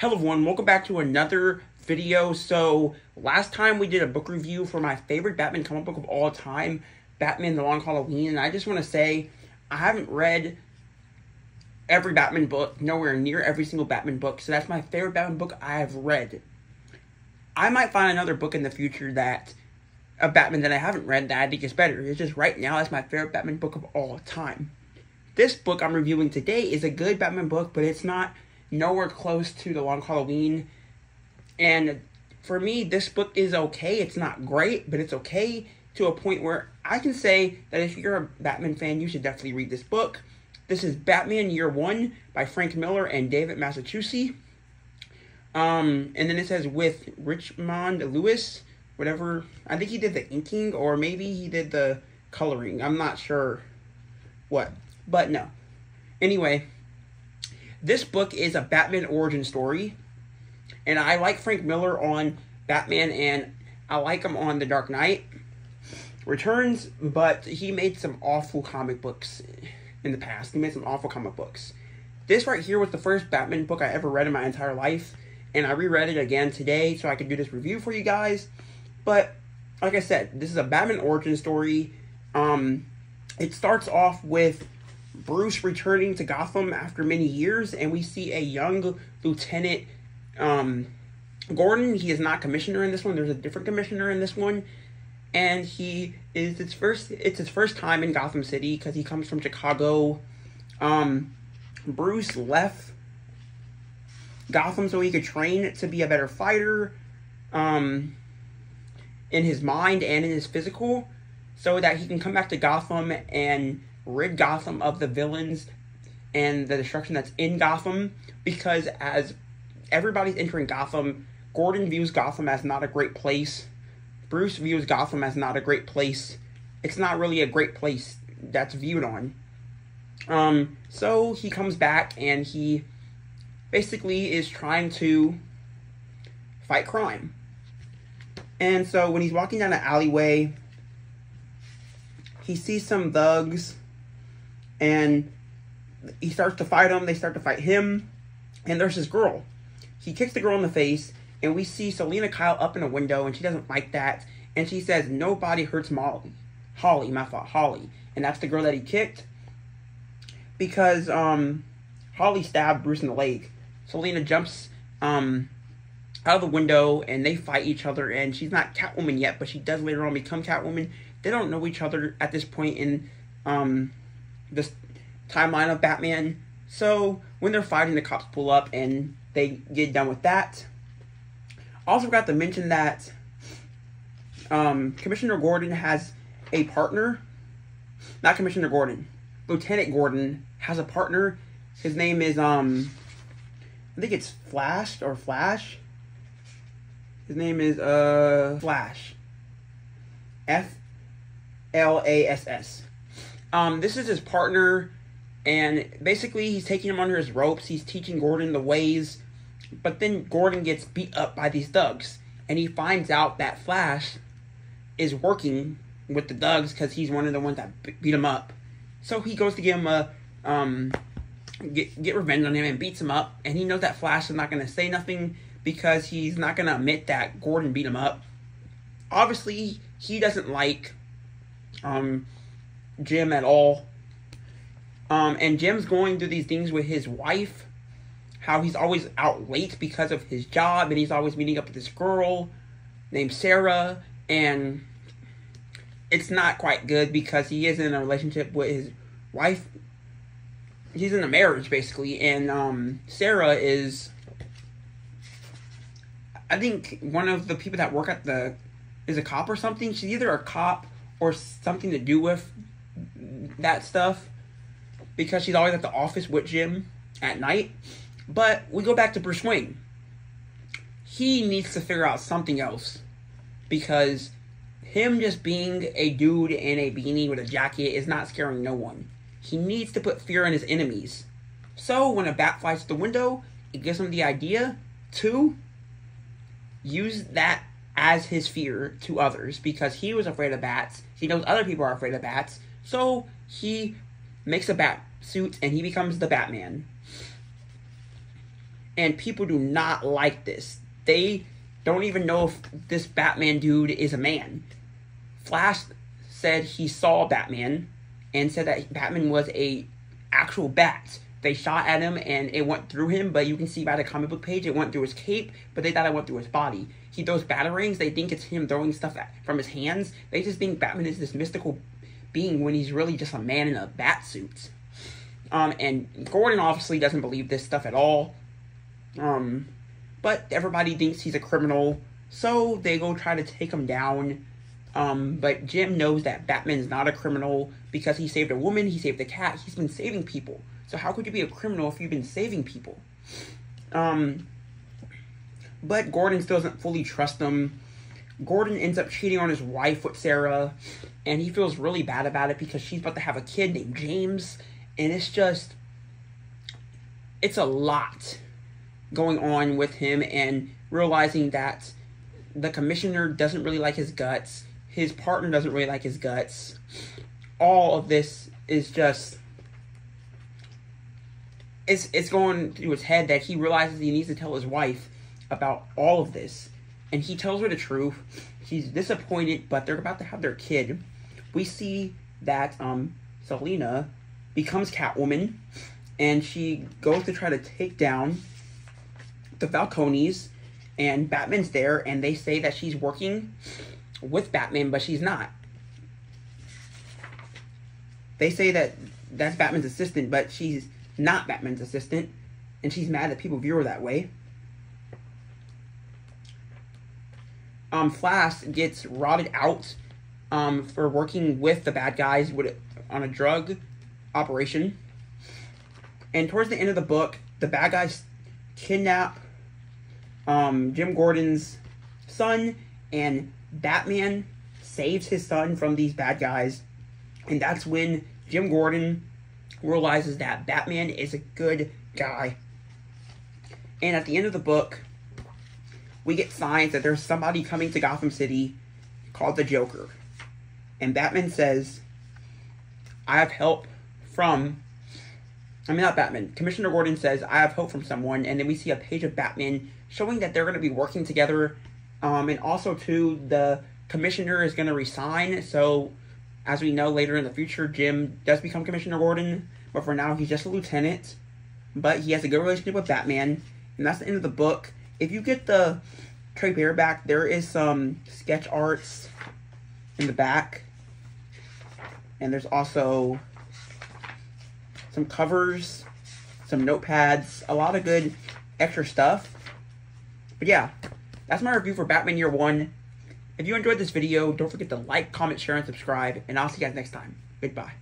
Hello everyone, welcome back to another video. So, last time we did a book review for my favorite Batman comic book of all time, Batman The Long Halloween, and I just want to say, I haven't read every Batman book, nowhere near every single Batman book, so that's my favorite Batman book I have read. I might find another book in the future that, a Batman that I haven't read that I think is better. It's just right now, that's my favorite Batman book of all time. This book I'm reviewing today is a good Batman book, but it's not nowhere close to The Long Halloween. And for me, this book is okay. It's not great, but it's okay to a point where I can say that if you're a Batman fan, you should definitely read this book. This is Batman Year One by Frank Miller and David Mazzucchelli. Um, and then it says with Richmond Lewis, whatever. I think he did the inking, or maybe he did the coloring. I'm not sure what, but no. Anyway, this book is a Batman origin story, and I like Frank Miller on Batman, and I like him on The Dark Knight Returns, but he made some awful comic books in the past. He made some awful comic books. This right here was the first Batman book I ever read in my entire life, and I reread it again today so I could do this review for you guys. But like I said, this is a Batman origin story. Um, it starts off with Bruce returning to Gotham after many years, and we see a young Lieutenant um, Gordon. He is not commissioner in this one. There's a different commissioner in this one, and he is his first. It's his first time in Gotham City because he comes from Chicago. Um, Bruce left Gotham so he could train to be a better fighter, um, in his mind and in his physical, so that he can come back to Gotham and rid Gotham of the villains and the destruction that's in Gotham because as everybody's entering Gotham, Gordon views Gotham as not a great place. Bruce views Gotham as not a great place. It's not really a great place that's viewed on. Um, so he comes back and he basically is trying to fight crime. And so when he's walking down an alleyway, he sees some thugs and he starts to fight them. They start to fight him, and there's this girl. He kicks the girl in the face, and we see Selina Kyle up in a window, and she doesn't like that, and she says, "Nobody hurts Molly, Holly, my fault, Holly," and that's the girl that he kicked because um, Holly stabbed Bruce in the leg. Selina jumps um out of the window, and they fight each other, and she's not Catwoman yet, but she does later on become Catwoman. They don't know each other at this point in um this timeline of Batman. So when they're fighting, the cops pull up and they get done with that. Also forgot to mention that um, Commissioner Gordon has a partner. Not Commissioner Gordon. Lieutenant Gordon has a partner. His name is um I think it's Flash or Flash. His name is uh Flass. F L A S S. Um, this is his partner, and basically he's taking him under his ropes. He's teaching Gordon the ways, but then Gordon gets beat up by these thugs, and he finds out that Flass is working with the thugs because he's one of the ones that beat him up. So he goes to give him a um, get get revenge on him and beats him up, and he knows that Flass is not going to say nothing because he's not going to admit that Gordon beat him up. Obviously, he doesn't like um Jim at all. Um, and Jim's going through these things with his wife, how he's always out late because of his job, and he's always meeting up with this girl named Sarah, and it's not quite good because he is in a relationship with his wife. He's in a marriage basically, and um, Sarah is, I think, one of the people that work at the is a cop or something. She's either a cop or something to do with that stuff because she's always at the office with Jim at night. But we go back to Bruce Wayne. He needs to figure out something else because him just being a dude in a beanie with a jacket is not scaring no one. He needs to put fear in his enemies. So when a bat flies to the window, it gives him the idea to use that as his fear to others because he was afraid of bats. He knows other people are afraid of bats. So he makes a bat suit and he becomes the Batman. And people do not like this. They don't even know if this Batman dude is a man. Flass said he saw Batman and said that Batman was a actual bat. They shot at him and it went through him, but you can see by the comic book page it went through his cape, but they thought it went through his body. He throws batarangs, they think it's him throwing stuff at, from his hands. They just think Batman is this mystical being when he's really just a man in a bat suit. Um, and Gordon obviously doesn't believe this stuff at all. Um, but everybody thinks he's a criminal, so they go try to take him down. Um, but Jim knows that Batman's not a criminal because he saved a woman, he saved a cat, he's been saving people. So how could you be a criminal if you've been saving people? Um, but Gordon still doesn't fully trust him. Gordon ends up cheating on his wife with Sarah, and he feels really bad about it because she's about to have a kid named James, and it's just, it's a lot going on with him, and realizing that the commissioner doesn't really like his guts, his partner doesn't really like his guts. All of this is just it's it's going through his head that he realizes he needs to tell his wife about all of this, and he tells her the truth. She's disappointed, but they're about to have their kid. We see that um, Selina becomes Catwoman, and she goes to try to take down the Falcones, and Batman's there, and they say that she's working with Batman, but she's not. They say that that's Batman's assistant, but she's not Batman's assistant, and she's mad that people view her that way. Um, Flass gets rotted out um, for working with the bad guys with, on a drug operation. And towards the end of the book, the bad guys kidnap um, Jim Gordon's son, and Batman saves his son from these bad guys. And that's when Jim Gordon realizes that Batman is a good guy. And at the end of the book, we get signs that there's somebody coming to Gotham City called the Joker. And Batman says, I have help from. I mean, not Batman. Commissioner Gordon says, I have hope from someone. And then we see a page of Batman showing that they're going to be working together. Um, and also, too, the commissioner is going to resign. So as we know later in the future, Jim does become Commissioner Gordon, but for now he's just a lieutenant. But he has a good relationship with Batman, and that's the end of the book. If you get the trade back, there is some sketch arts in the back, and there's also some covers, some notepads, a lot of good extra stuff. But yeah, that's my review for Batman Year 1. If you enjoyed this video, don't forget to like, comment, share, and subscribe, and I'll see you guys next time. Goodbye.